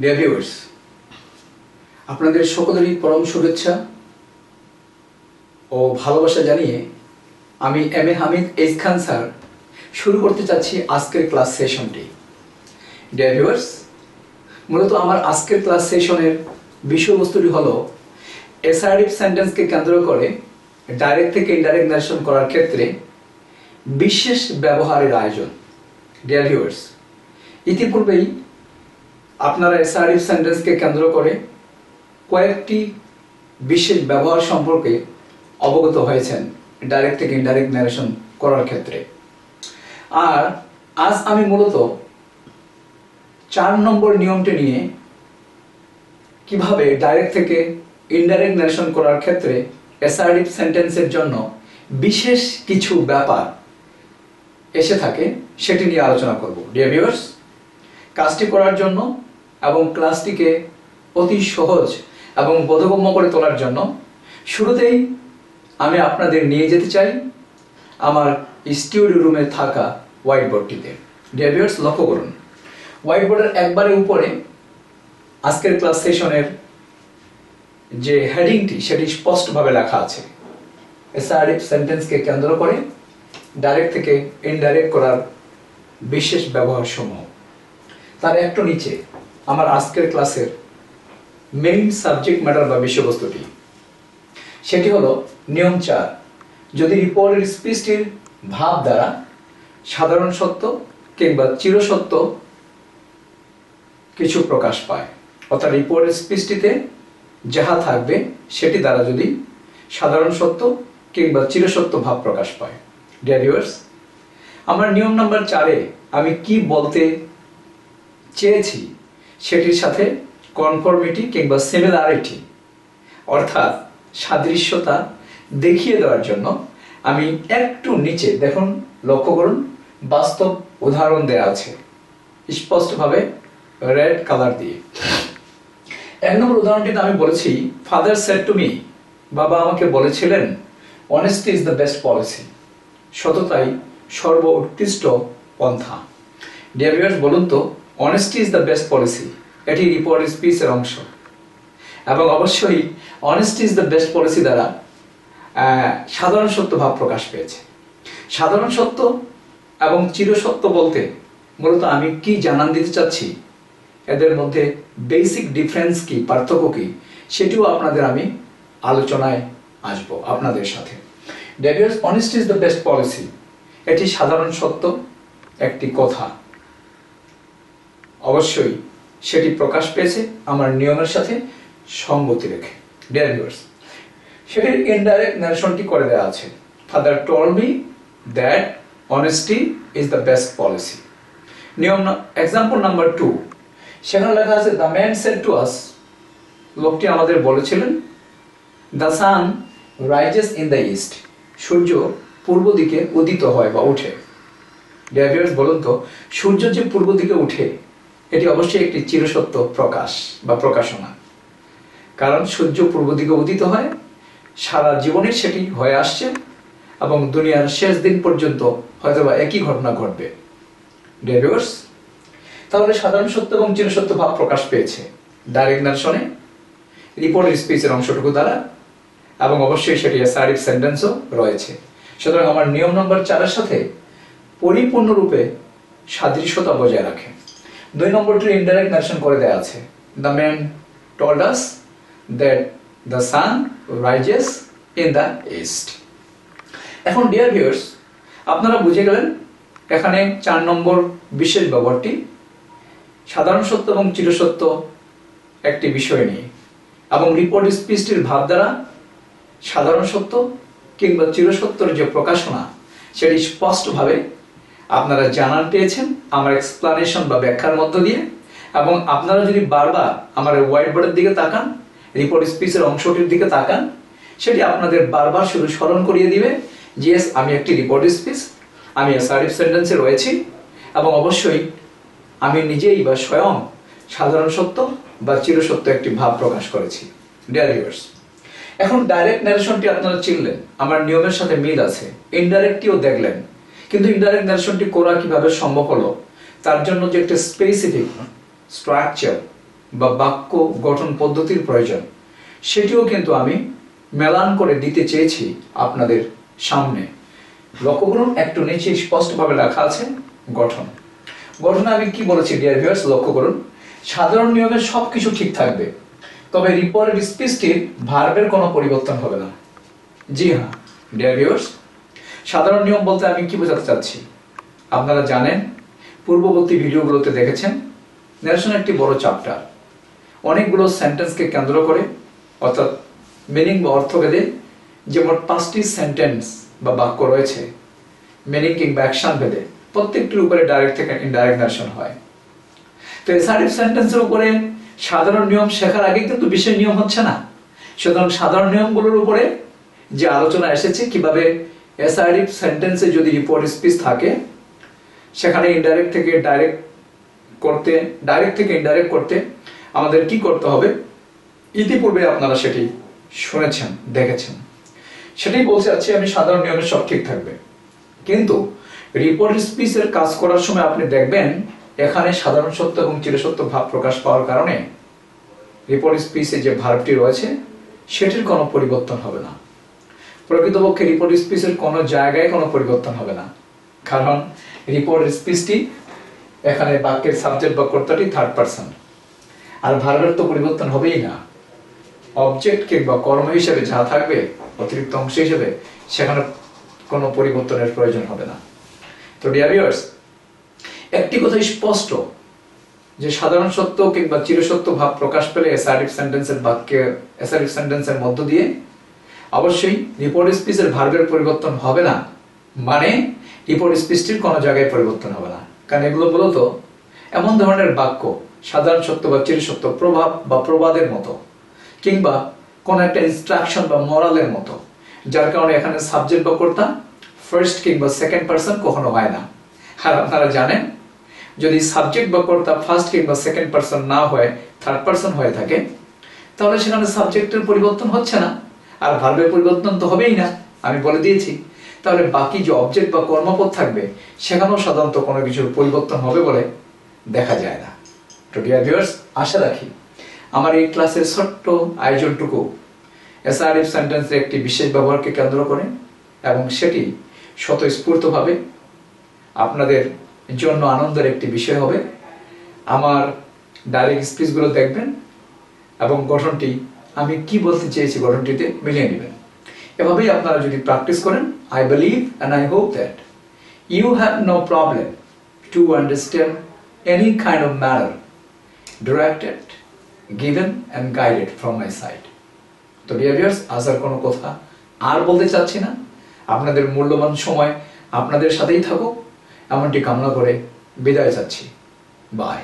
Dear viewers আপনাদের সকলেরই পরম শুভেচ্ছা ও ভালোবাসা জানিয়ে আমি M A Hamid H Khan sir শুরু করতে চাচ্ছি আজকের ক্লাস সেশনটি। ডিয়ার ভিউয়ার্স মূলত আমার আজকের ক্লাস সেশনের বিষয়বস্তুটি হলো এসআরডিপ সেন্টেন্সকে কেন্দ্র করে ডাইরেক্ট থেকে ইনডাইরেক্ট নারেশন করার ক্ষেত্রে বিশেষ ব্যবহারের আয়োজন। ডিয়ার ভিউয়ার্স ইতিপূর্বেই আপনারা এসআরডিপ সেন্টেন্সকে কেন্দ্র করে কয়েকটি বিশেষ ব্যবহার সম্পর্কে অবগত হয়েছেন ডাইরেক্ট থেকে ইনডাইরেক্ট ন্যারেশন করার ক্ষেত্রে। আর আজ আমি মূলত চার নম্বর নিয়মটি নিয়ে কীভাবে ডাইরেক্ট থেকে ইনডাইরেক্ট ন্যারেশন করার ক্ষেত্রে এসআরডিপ সেন্টেন্সের জন্য বিশেষ কিছু ব্যাপার এসে থাকে, সেটি নিয়ে আলোচনা করব। ডিয়ার ভিউয়ার্স কাজটি করার জন্য এবং ক্লাসটিকে অতি সহজ এবং বোধগম্য করে তোলার জন্য শুরুতেই আমি আপনাদের নিয়ে যেতে চাই আমার স্টুডিও রুমে থাকা হোয়াইট বোর্ডটিতে ডেভিয়ার্স লক্ষ্য করুন হোয়াইট বোর্ডের একবারে উপরে আজকের ক্লাস সেশনের যে হেডিংটি সেটি স্পষ্টভাবে লেখা আছে। এসআরএফ সেন্টেন্সকে কেন্দ্র করে ডাইরেক্ট থেকে ইনডাইরেক্ট করার বিশেষ ব্যবহার সমূহ তার একটু নিচে, আমার আজকের ক্লাসের মেইন সাবজেক্ট ম্যাটার বা বিষয়বস্তুটি। সেটি হলো নিয়ম চার, যদি রিপোর্টের স্পিচটির ভাব দ্বারা সাধারণ সত্য কিংবা চিরসত্য কিছু প্রকাশ পায়, অর্থাৎ রিপোর্টের স্পিচটিতে যাহা থাকবে সেটি দ্বারা যদি সাধারণ সত্য কিংবা চিরসত্য ভাব প্রকাশ পায়। ডিয়ার ভিউয়ার্স আমার নিয়ম নাম্বার চারে আমি কি বলতে চেয়েছি সেটির সাথে কনফর্মিটি কিংবা সিমিলারিটি অর্থাৎ সাদৃশ্যতা দেখিয়ে দেওয়ার জন্য আমি একটু নিচে, দেখুন, লক্ষ্য করুন, বাস্তব উদাহরণ দেওয়া আছে। স্পষ্টভাবে রেড কালার দিয়ে। এক নম্বর উদাহরণটিতে আমি বলেছি ফাদার সেট টু মি বাবা আমাকে বলেছিলেন honesty is the best policy সততাই সর্বোৎকৃষ্ট পন্থা। ডিয়ার বলুন তো honesty is the best policy এটি রিপোর্ট স্পিচের অংশ এবং অবশ্যই honesty is the best policy দ্বারা সাধারণ সত্য ভাব প্রকাশ পেয়েছে। সাধারণ সত্য এবং চিরসত্য বলতে মূলত আমি কি জানান দিতে চাচ্ছি, এদের মধ্যে বেসিক ডিফারেন্স কি, পার্থক্য কি, সেটিও আপনাদের আমি আলোচনায় আসব আপনাদের সাথে। Dear viewers honesty is the best policy এটি সাধারণ সত্য একটি কথা। অবশ্যই সেটি প্রকাশ পেয়েছে আমার নিয়মের সাথে সঙ্গতি রেখে। ডিয়ার সেটির ইনডাইরেক্ট ন্যারেশনটি করে দেওয়া আছে। Father told me that honesty is the best policy নিয়ম এক্সাম্পল নাম্বার টু সেখানে লেখা আছে the man said to us লোকটি আমাদের বলেছিলেন the sun rises in the east সূর্য পূর্ব দিকে উদিত হয় বা ওঠে ডেভিয়ার্স বলুন তো, সূর্য যে পূর্ব দিকে উঠে এটি অবশ্যই একটি চিরসত্য প্রকাশ বা প্রকাশনা। কারণ সূর্য পূর্ব দিকে উদিত হয়, সারা জীবনে সেটি হয়ে আসছে এবং দুনিয়ার শেষ দিন পর্যন্ত হয়তোবা একই ঘটনা ঘটবে। ডেভিয়ার্স তাহলে সাধারণ সত্য এবং চিরসত্য ভাব প্রকাশ পেয়েছে। ডাইরেক্ট নার্সনে রিপোর্ট স্পিচের অংশটুকু দ্বারা, এবং অবশ্যই সেটি এসআরইফ সেন্টেন্সও রয়েছে। সুতরাং আমার নিয়ম নম্বর চারের সাথে পরিপূর্ণরূপে সাদৃশ্যতা বজায় রাখে। দুই নম্বরটি ইনডাইরেক্ট নারেশন করে দেওয়া আছে। The man told us that the sun rises in the east এখন ডিয়ার ভিউয়ার্স আপনারা বুঝে গেলেন, এখানে চার নম্বর বিশেষ ব্যবহারটি সাধারণ সত্য এবং চিরসত্য একটি বিষয় নিয়ে। এবং রিপোর্ট স্পিচটির ভাব দ্বারা সাধারণ সত্য কিংবা চিরসত্যর যে প্রকাশনা, সেটি স্পষ্টভাবে আপনারা জানার পেয়েছেন আমার এক্সপ্লানেশন বা ব্যাখ্যার মধ্য দিয়ে, এবং আপনারা যদি বারবার আমার হোয়াইট বোর্ডের দিকে তাকান রিপোর্ট স্পিচের অংশটির দিকে তাকান, সেটি আপনাদের বারবার শুধু স্মরণ করিয়ে দিবে যে আমি একটি রিপোর্ট স্পিচ আমি এসআরএফ সেন্টেন্সে রয়েছি, এবং অবশ্যই আমি নিজেই বা স্বয়ং সাধারণ সত্য বা চিরসত্য একটি ভাব প্রকাশ করেছি। ডিয়ার ভিউয়ার্স এখন ডাইরেক্ট ন্যারেশনটি আপনারা চিনলেন, আমার নিয়মের সাথে মিল আছে ইনডাইরেক্টটিও দেখলেন। কিন্তু ইনডাইরেক্ট ন্যারেশনটি করা কীভাবে সম্ভব হলো? তার জন্য যে একটা স্পেসিফিক স্ট্রাকচার বা বাক্য গঠন পদ্ধতির প্রয়োজন, সেটিও কিন্তু আমি মেলান করে দিতে চেয়েছি আপনাদের সামনে। লক্ষ্য করুন, একটু নিচে স্পষ্টভাবে লেখা আছে গঠন। গঠনে আমি কি বলেছি ডিয়ার ভিউয়ার্স লক্ষ্য করুন, সাধারণ নিয়মে সব কিছু ঠিক থাকবে, তবে রিপোর্টেড স্পিচটির ভার্বের কোনো পরিবর্তন হবে না। জি হ্যাঁ ডিয়ার ভিউয়ার্স সাধারণ নিয়ম বলতে আমি কি বোঝাতে চাচ্ছি? আপনারা জানেন, পূর্ববর্তী ভিডিওগুলোতে দেখেছেন ন্যারেশন একটি বড় চ্যাপ্টার। অনেকগুলো সেন্টেন্সকে কেন্দ্র করে, অর্থাৎ মিনিং বা অর্থ ভেদে যে মোট পাঁচটি সেন্টেন্স বা বাক্য রয়েছে, মিনিং কিংবা অ্যাকশন ভেদে, প্রত্যেকটির উপরে ডাইরেক্ট থেকে ইনডাইরেক্ট ন্যারেশন হয়। তো এসআরএফ সেন্টেন্সের উপরে সাধারণ নিয়ম শেখার আগে কিন্তু বিশেষ নিয়ম হচ্ছে না। সুতরাং সাধারণ নিয়মগুলোর উপরে যে আলোচনা এসেছে, কীভাবে এসআরএফ সেন্টেন্সে যদি রিপোর্ট স্পিচ থাকে, সেখানে ইনডাইরেক্ট থেকে ডাইরেক্ট করতে ডাইরেক্ট থেকে ইনডাইরেক্ট করতে আমাদের কি করতে হবে? ইতিপূর্বে আপনারা সেটি শুনেছেন, দেখেছেন। সেটাই বলতে চাচ্ছি আমি, সাধারণ নিয়মে সব ঠিক থাকবে। কিন্তু রিপোর্ট স্পিচের কাজ করার সময় আপনি দেখবেন, এখানে সাধারণ সত্য এবং চিরসত্য ভাব প্রকাশ পাওয়ার কারণে রিপোর্ট স্পিচে যে ভার্বটি রয়েছে, সেটির কোনো পরিবর্তন হবে না। প্রকৃতপক্ষে রিপোর্ট স্পিচের কোনো জায়গায় কোনো পরিবর্তন হবে না। কারণ রিপোর্ট স্পিচটি এখানে বাক্যের সাবজেক্ট বা কর্তাটি থার্ড পার্সন আর ভার্বের তো পরিবর্তন হবেই না। অবজেক্ট কিংবা কর্ম হিসেবে যা থাকবে, অতিরিক্ত অংশ হিসেবে, সেখানে কোনো পরিবর্তনের প্রয়োজন হবে না। তো ডিয়ার ভিউয়ার্স একটি কথা স্পষ্ট, যে সাধারণ সত্য কিংবা চিরসত্য ভাব প্রকাশ পেলে অ্যাসার্টিভ সেন্টেন্সের বাক্যে অ্যাসার্টিভ সেন্টেন্সের মধ্য দিয়ে অবশ্যই রিপোর্ট স্পিচের ভার্বের পরিবর্তন হবে না। মানে রিপোর্ট স্পিচটির কোনো জায়গায় পরিবর্তন হবে না। কারণ এগুলো মূলত এমন ধরনের বাক্য, সাধারণ সত্য বা চিরসত্য প্রভাব বা প্রবাদের মতো কিংবা কোনো একটা ইনস্ট্রাকশন বা মরালের মতো। যার কারণে এখানে সাবজেক্ট বা কর্তা ফার্স্ট কিংবা সেকেন্ড পার্সন কখনো হয় না। আর আপনারা জানেন, যদি সাবজেক্ট বা কর্তা ফার্স্ট কিংবা সেকেন্ড পার্সন না হয় থার্ড পার্সন হয়ে থাকে, তাহলে সেখানে সাবজেক্টের পরিবর্তন হচ্ছে না। আর ভার্বের পরিবর্তন তো হবেই না, আমি বলে দিয়েছি। তাহলে বাকি যে অবজেক্ট বা কর্মপদ থাকবে, সেখানেও সাধারণত কোনো কিছুর পরিবর্তন হবে বলে দেখা যায় না। তো ডিয়ার ভিউয়ার্স আশা রাখি আমার এই ক্লাসের ছোট্ট আয়োজনটুকু এসআরএফ সেন্টেন্সের একটি বিশেষ ব্যবহারকে কেন্দ্র করে এবং সেটি স্বতঃস্ফূর্তভাবে আপনাদের জন্য আনন্দের একটি বিষয় হবে। আমার ডাইরেক্ট স্পিচগুলো দেখবেন এবং গঠনটি আমি কি বলতে চেয়েছি গঠনটিতে মিলিয়ে নেবেন। এভাবেই আপনারা যদি প্র্যাকটিস করেন I believe and I hope that you have no problem to understand any kind of matter directed, given and guided from my side তো বিহেভিয়ার্স আসার কোনো কথা আর বলতে চাচ্ছি না। আপনাদের মূল্যবান সময় আপনাদের সাথেই থাকুক। এমনটি কামনা করে বিদায় চাচ্ছি বাই